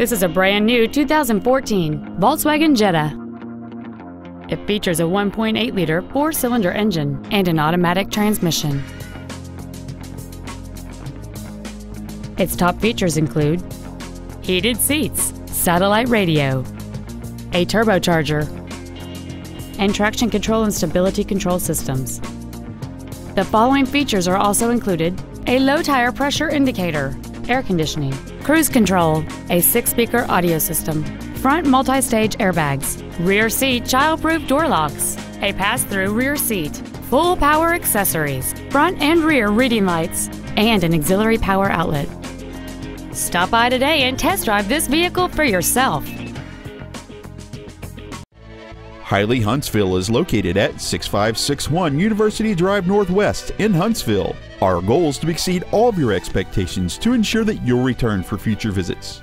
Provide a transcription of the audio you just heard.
This is a brand new 2014 Volkswagen Jetta. It features a 1.8 liter four cylinder engine and an automatic transmission. Its top features include heated seats, satellite radio, a turbocharger, and traction control and stability control systems. The following features are also included a low tire pressure indicator, air conditioning, cruise control, a six speaker audio system, front multi stage airbags, rear seat child proof door locks, a pass through rear seat, full power accessories, front and rear reading lights, and an auxiliary power outlet. Stop by today and test drive this vehicle for yourself. Hiley Huntsville is located at 6561 University Drive Northwest in Huntsville. Our goal is to exceed all of your expectations to ensure that you'll return for future visits.